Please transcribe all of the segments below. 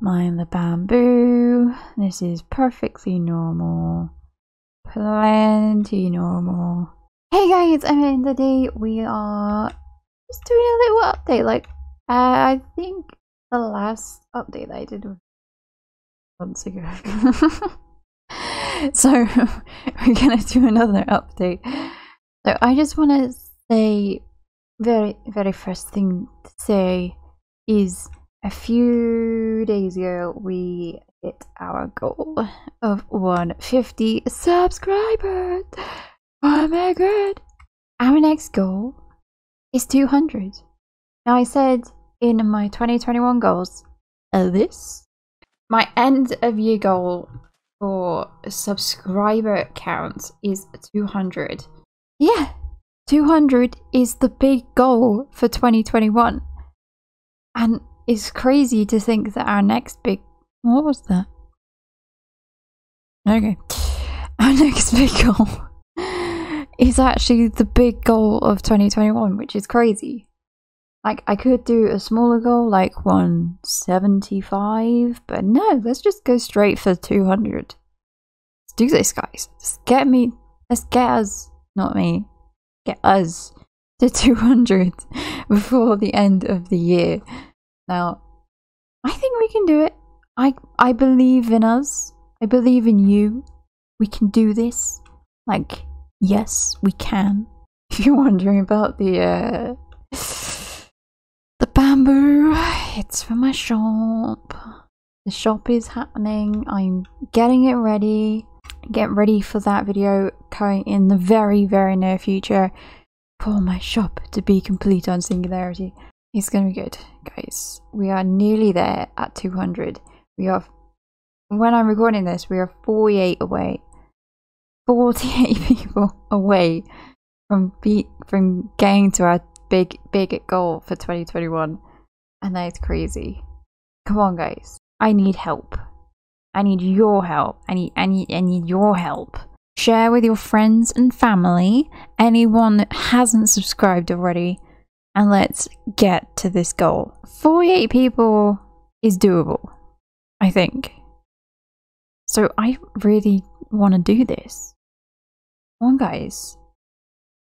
mind the bamboo. This is perfectly normal. Plenty normal. Hey guys, I'm in the day. We are just doing a little update. Like, uh, I think the last update I did was months ago. so we're gonna do another update. So I just want to say, very very first thing to say is a few days ago we hit our goal of 150 subscribers. Oh my god! Our next goal is 200. Now, I said in my 2021 goals, uh, this my end of year goal for subscriber count is 200. Yeah, 200 is the big goal for 2021. And it's crazy to think that our next big. What was that? Okay. Our next big goal is actually the big goal of 2021, which is crazy. Like, I could do a smaller goal, like 175, but no, let's just go straight for 200. Let's do this, guys. Let's get me, let's get us, not me, get us to 200 before the end of the year. Now, I think we can do it. I, I believe in us. I believe in you. We can do this. Like, Yes, we can. If you're wondering about the uh, the bamboo, it's for my shop. The shop is happening. I'm getting it ready. Get ready for that video coming in the very, very near future for my shop to be complete on Singularity. It's gonna be good, guys. We are nearly there at 200. We are, when I'm recording this, we are 48 away. 48 people away from be from getting to our big big goal for 2021 and that is crazy. Come on guys. I need help. I need your help. I need i need i need your help. Share with your friends and family. Anyone that hasn't subscribed already and let's get to this goal 48 people is doable i think so i really want to do this Come on, guys.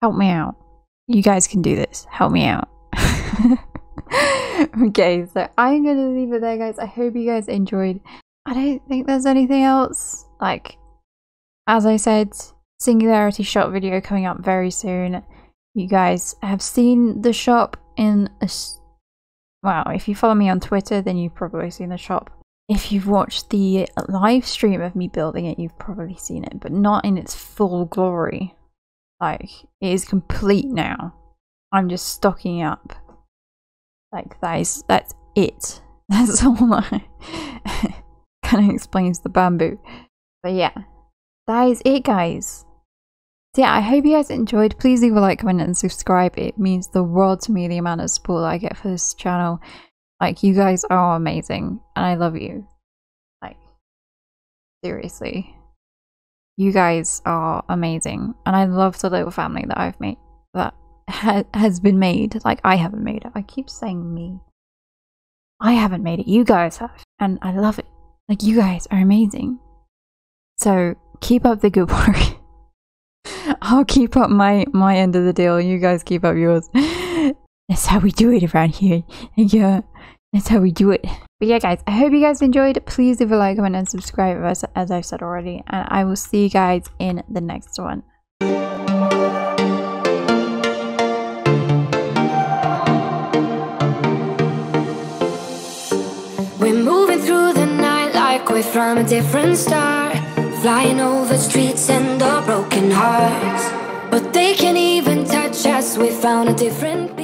Help me out. You guys can do this. Help me out. okay, so I'm gonna leave it there, guys. I hope you guys enjoyed. I don't think there's anything else. Like, as I said, Singularity shot video coming up very soon. You guys have seen the shop in a. Wow, if you follow me on Twitter, then you've probably seen the shop if you've watched the live stream of me building it, you've probably seen it, but not in its full glory. Like, it is complete now. I'm just stocking up. Like, that is, that's it. That's all I kind of explains the bamboo. But yeah, that is it, guys. So yeah, I hope you guys enjoyed. Please leave a like, comment, and subscribe. It means the world to me, the amount of support I get for this channel. Like, you guys are amazing, and I love you. Like, seriously. You guys are amazing, and I love the little family that I've made, that ha has been made. Like, I haven't made it. I keep saying me. I haven't made it. You guys have, and I love it. Like, you guys are amazing. So, keep up the good work. I'll keep up my my end of the deal. You guys keep up yours. That's how we do it around here. Yeah. That's how we do it. But yeah, guys, I hope you guys enjoyed. Please leave a like, comment, and subscribe, as, as I've said already. And I will see you guys in the next one. We're moving through the night like we're from a different star. Flying over streets and our broken hearts. But they can't even touch us, we found a different